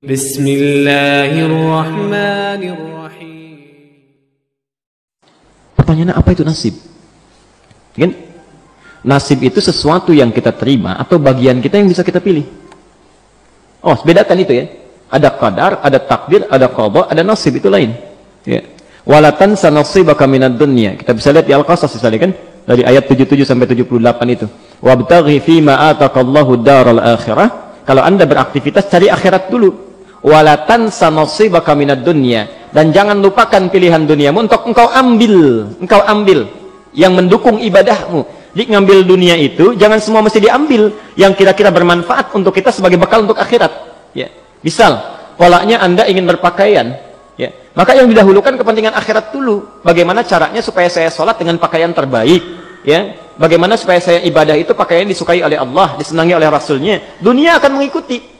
بسم الله الرحمن الرحيم Pertanyaannya apa itu nasib? Kan? Nasib itu sesuatu yang kita terima atau bagian kita yang bisa kita pilih. Oh, bedakan itu ya. Ada qadar, ada takdir, ada qadha, ada nasib itu lain. Ya. Wala tansa nasibaka minad dunya. Kita bisa lihat di Al-Qasas misalnya kan dari ayat 77 sampai 78 itu. Wabtaghi fima ataqallahu daral akhirah. Kalau Anda beraktivitas cari akhirat dulu. Wala tansa minad dunya dan jangan lupakan pilihan duniamu untuk engkau ambil, engkau ambil yang mendukung ibadahmu. Jadi ngambil dunia itu jangan semua mesti diambil yang kira-kira bermanfaat untuk kita sebagai bekal untuk akhirat. Ya. Misal, polanya Anda ingin berpakaian, ya. Maka yang didahulukan kepentingan akhirat dulu. Bagaimana caranya supaya saya sholat dengan pakaian terbaik, ya. Bagaimana supaya saya ibadah itu pakaian disukai oleh Allah, disenangi oleh Rasulnya. Dunia akan mengikuti.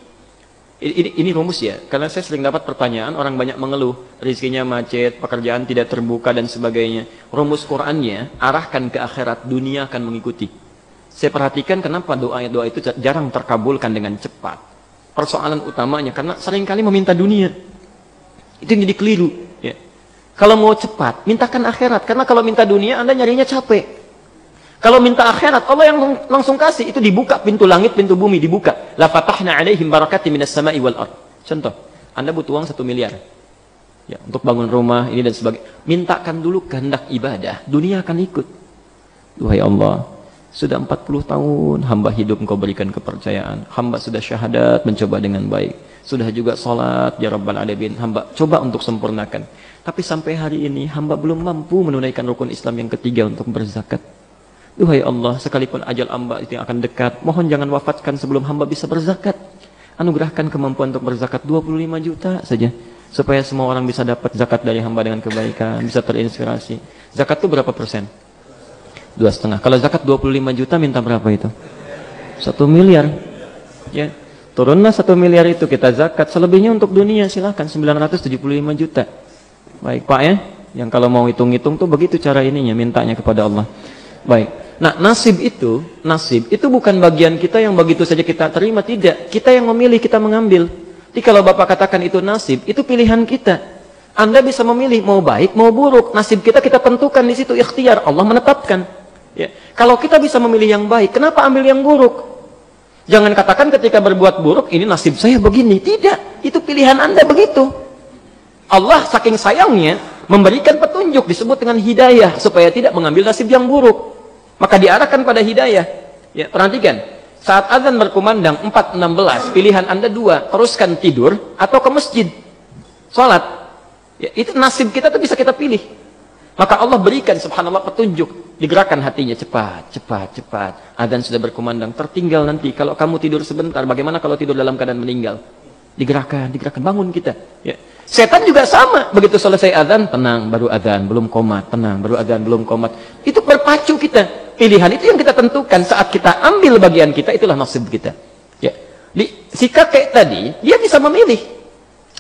Ini, ini, rumus ya, karena saya sering dapat pertanyaan, orang banyak mengeluh, rezekinya macet, pekerjaan tidak terbuka dan sebagainya. Rumus Qurannya, arahkan ke akhirat, dunia akan mengikuti. Saya perhatikan kenapa doa-doa itu jarang terkabulkan dengan cepat. Persoalan utamanya, karena sering kali meminta dunia. Itu yang jadi keliru. Ya. Kalau mau cepat, mintakan akhirat. Karena kalau minta dunia, Anda nyarinya capek. Kalau minta akhirat, Allah yang langsung kasih. Itu dibuka pintu langit, pintu bumi dibuka. La fatahna alaihim barakati minas sama'i wal ard. Contoh, Anda butuh uang satu miliar. Ya, untuk bangun rumah ini dan sebagainya. Mintakan dulu kehendak ibadah. Dunia akan ikut. Duhai Allah, sudah 40 tahun hamba hidup engkau berikan kepercayaan. Hamba sudah syahadat mencoba dengan baik. Sudah juga sholat, ya Rabbal Alamin. Hamba coba untuk sempurnakan. Tapi sampai hari ini hamba belum mampu menunaikan rukun Islam yang ketiga untuk berzakat. Duhai Allah, sekalipun ajal hamba itu yang akan dekat, mohon jangan wafatkan sebelum hamba bisa berzakat. Anugerahkan kemampuan untuk berzakat 25 juta saja. Supaya semua orang bisa dapat zakat dari hamba dengan kebaikan, bisa terinspirasi. Zakat itu berapa persen? Dua setengah. Kalau zakat 25 juta minta berapa itu? Satu miliar. Ya. Turunlah satu miliar itu kita zakat. Selebihnya untuk dunia silahkan 975 juta. Baik Pak ya. Yang kalau mau hitung-hitung tuh begitu cara ininya mintanya kepada Allah. Baik. Nah, nasib itu, nasib itu bukan bagian kita yang begitu saja kita terima, tidak. Kita yang memilih, kita mengambil. Jadi kalau Bapak katakan itu nasib, itu pilihan kita. Anda bisa memilih mau baik, mau buruk. Nasib kita kita tentukan di situ ikhtiar, Allah menetapkan. Ya. Kalau kita bisa memilih yang baik, kenapa ambil yang buruk? Jangan katakan ketika berbuat buruk, ini nasib saya begini. Tidak, itu pilihan Anda begitu. Allah saking sayangnya memberikan petunjuk disebut dengan hidayah supaya tidak mengambil nasib yang buruk. Maka diarahkan pada hidayah. Ya, perhatikan. Saat azan berkumandang 4.16, pilihan Anda dua, teruskan tidur atau ke masjid. Salat. Ya, itu nasib kita tuh bisa kita pilih. Maka Allah berikan subhanallah petunjuk. Digerakkan hatinya cepat, cepat, cepat. Azan sudah berkumandang. Tertinggal nanti. Kalau kamu tidur sebentar, bagaimana kalau tidur dalam keadaan meninggal? Digerakkan, digerakkan. Bangun kita. Ya. Setan juga sama. Begitu selesai azan, tenang, baru azan, belum komat, tenang, baru azan, belum komat. Itu berpacu kita. Pilihan itu yang kita tentukan saat kita ambil bagian kita, itulah nasib kita. Ya. Si kakek tadi, dia bisa memilih.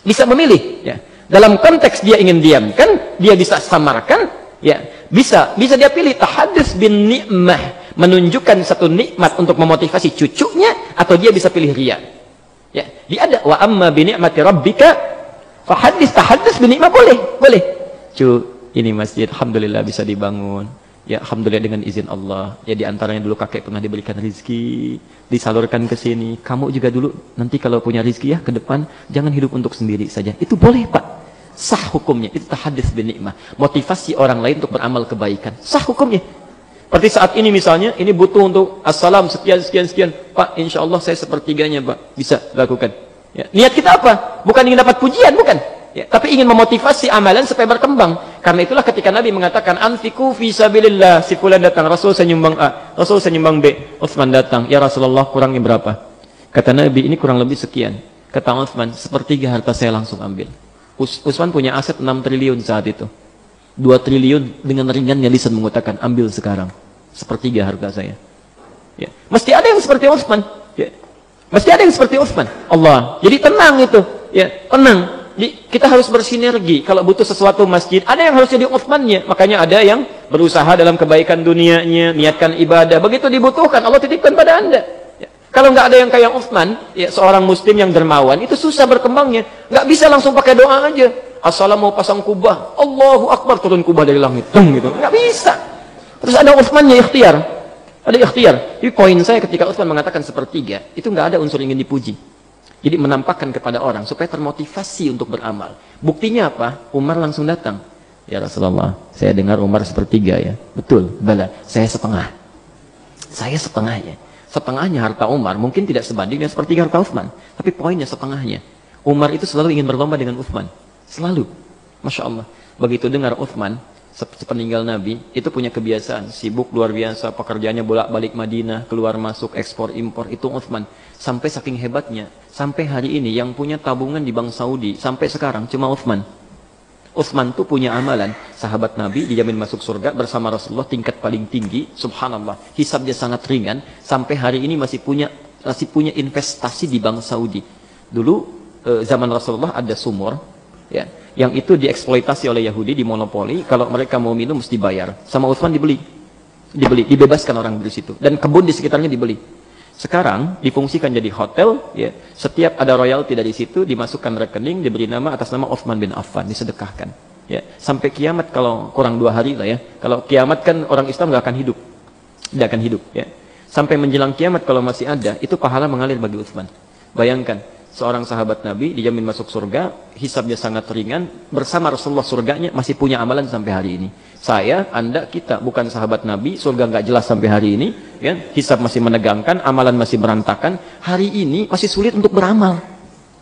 Bisa memilih. Ya. Dalam konteks dia ingin diamkan, dia bisa samarkan, ya. Bisa, bisa dia pilih tahadus bin ni'mah, menunjukkan satu nikmat untuk memotivasi cucunya atau dia bisa pilih ria. Ya, dia ada wa amma bi ni'mati rabbika fahadis tahadus bi ni'mah boleh, boleh. Cu, ini masjid alhamdulillah bisa dibangun. Ya alhamdulillah dengan izin Allah. Ya di antaranya dulu kakek pernah diberikan rizki, disalurkan ke sini. Kamu juga dulu nanti kalau punya rizki ya ke depan jangan hidup untuk sendiri saja. Itu boleh pak. Sah hukumnya. Itu tahadis bin nikmah. Motivasi orang lain untuk beramal kebaikan. Sah hukumnya. Seperti saat ini misalnya, ini butuh untuk assalam sekian sekian sekian. Pak, insya Allah saya sepertiganya pak bisa lakukan. Ya. Niat kita apa? Bukan ingin dapat pujian, bukan. Ya, tapi ingin memotivasi amalan supaya berkembang. Karena itulah ketika Nabi mengatakan anfiku fi si fulan datang, Rasul saya nyumbang A, Rasul saya nyumbang B, Utsman datang, ya Rasulullah kurangnya berapa? Kata Nabi ini kurang lebih sekian. Kata Utsman, sepertiga harta saya langsung ambil. Us Utsman punya aset 6 triliun saat itu. 2 triliun dengan ringannya lisan mengatakan ambil sekarang. Sepertiga harta saya. Ya. Mesti ada yang seperti Utsman. Ya. Mesti ada yang seperti Utsman. Allah. Jadi tenang itu. Ya, tenang. Kita harus bersinergi. Kalau butuh sesuatu masjid, ada yang harus jadi Uthmannya. Makanya ada yang berusaha dalam kebaikan dunianya, niatkan ibadah. Begitu dibutuhkan, Allah titipkan pada anda. Ya. Kalau nggak ada yang kayak Uthman, ya seorang muslim yang dermawan, itu susah berkembangnya. Nggak bisa langsung pakai doa aja. Assalamualaikum mau pasang kubah, Allahu Akbar turun kubah dari langit. Tung, gitu. Nggak bisa. Terus ada Uthman yang ikhtiar. Ada ikhtiar. Jadi poin saya ketika Uthman mengatakan sepertiga, itu nggak ada unsur ingin dipuji. Jadi menampakkan kepada orang supaya termotivasi untuk beramal. Buktinya apa? Umar langsung datang. Ya Rasulullah, saya dengar Umar sepertiga ya. Betul, bala. Saya setengah. Saya setengahnya. Setengahnya harta Umar mungkin tidak sebanding dengan sepertiga harta Uthman. Tapi poinnya setengahnya. Umar itu selalu ingin berlomba dengan Uthman. Selalu. Masya Allah. Begitu dengar Uthman, sepeninggal Nabi, itu punya kebiasaan. Sibuk luar biasa, pekerjaannya bolak-balik Madinah, keluar masuk, ekspor, impor. Itu Uthman. Sampai saking hebatnya, sampai hari ini yang punya tabungan di Bank Saudi, sampai sekarang cuma Uthman. Uthman tuh punya amalan, sahabat Nabi dijamin masuk surga bersama Rasulullah tingkat paling tinggi, subhanallah. Hisabnya sangat ringan, sampai hari ini masih punya masih punya investasi di Bank Saudi. Dulu eh, zaman Rasulullah ada sumur, ya, yang itu dieksploitasi oleh Yahudi di monopoli. Kalau mereka mau minum mesti bayar. Sama Uthman dibeli, dibeli, dibebaskan orang di situ. Dan kebun di sekitarnya dibeli. Sekarang difungsikan jadi hotel, ya. Setiap ada royalti dari situ dimasukkan rekening, diberi nama atas nama Uthman bin Affan, disedekahkan. Ya, sampai kiamat kalau kurang dua hari lah ya. Kalau kiamat kan orang Islam nggak akan hidup, tidak akan hidup. Ya. Sampai menjelang kiamat kalau masih ada, itu pahala mengalir bagi Uthman. Bayangkan, seorang sahabat Nabi dijamin masuk surga, hisabnya sangat ringan, bersama Rasulullah surganya masih punya amalan sampai hari ini. Saya, Anda, kita bukan sahabat Nabi, surga nggak jelas sampai hari ini, ya, hisab masih menegangkan, amalan masih berantakan, hari ini masih sulit untuk beramal.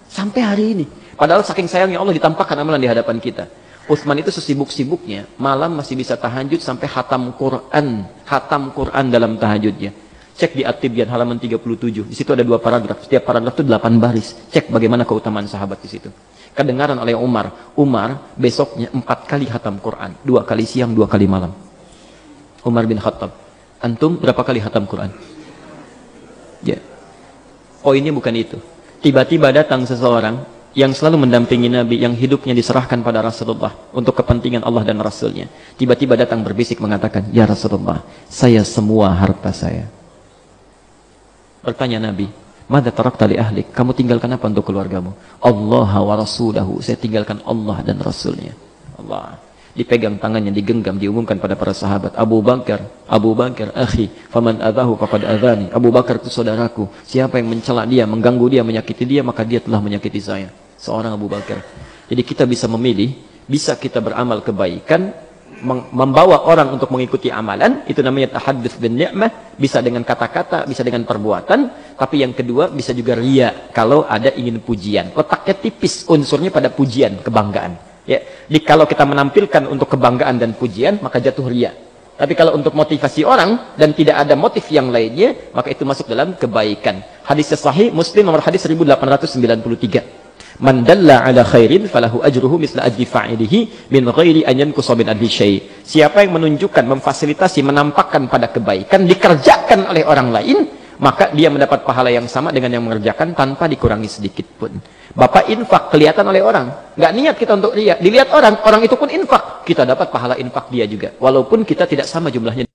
Sampai hari ini. Padahal saking sayangnya Allah ditampakkan amalan di hadapan kita. Utsman itu sesibuk-sibuknya, malam masih bisa tahajud sampai hatam Quran, hatam Quran dalam tahajudnya. Cek di At-Tibyan halaman 37. Di situ ada dua paragraf. Setiap paragraf itu delapan baris. Cek bagaimana keutamaan sahabat di situ kedengaran oleh Umar. Umar besoknya empat kali hatam Quran. Dua kali siang, dua kali malam. Umar bin Khattab. Antum berapa kali hatam Quran? Ya. Poinnya bukan itu. Tiba-tiba datang seseorang yang selalu mendampingi Nabi, yang hidupnya diserahkan pada Rasulullah untuk kepentingan Allah dan Rasulnya. Tiba-tiba datang berbisik mengatakan, Ya Rasulullah, saya semua harta saya. Bertanya Nabi, Mada tarak tali ahlik. Kamu tinggalkan apa untuk keluargamu? Allah wa rasulahu. Saya tinggalkan Allah dan Rasulnya. Allah. Dipegang tangannya, digenggam, diumumkan pada para sahabat. Abu Bakar, Abu Bakar, akhi, faman adahu faqad adhani. Abu Bakar itu saudaraku. Siapa yang mencela dia, mengganggu dia, menyakiti dia, maka dia telah menyakiti saya. Seorang Abu Bakar. Jadi kita bisa memilih, bisa kita beramal kebaikan, membawa orang untuk mengikuti amalan itu namanya tahadduts bin ni'mah bisa dengan kata-kata bisa dengan perbuatan tapi yang kedua bisa juga ria kalau ada ingin pujian. Letaknya tipis unsurnya pada pujian kebanggaan. Ya jadi kalau kita menampilkan untuk kebanggaan dan pujian maka jatuh ria tapi kalau untuk motivasi orang dan tidak ada motif yang lainnya maka itu masuk dalam kebaikan. Hadis sahih muslim nomor hadis 1893 Man dalla ala khairin falahu ajruhu misla ajri fa'ilihi min ghairi an yanqusa min adli syai. Siapa yang menunjukkan, memfasilitasi, menampakkan pada kebaikan dikerjakan oleh orang lain, maka dia mendapat pahala yang sama dengan yang mengerjakan tanpa dikurangi sedikit pun. Bapak infak kelihatan oleh orang, nggak niat kita untuk lihat, dilihat orang, orang itu pun infak, kita dapat pahala infak dia juga, walaupun kita tidak sama jumlahnya.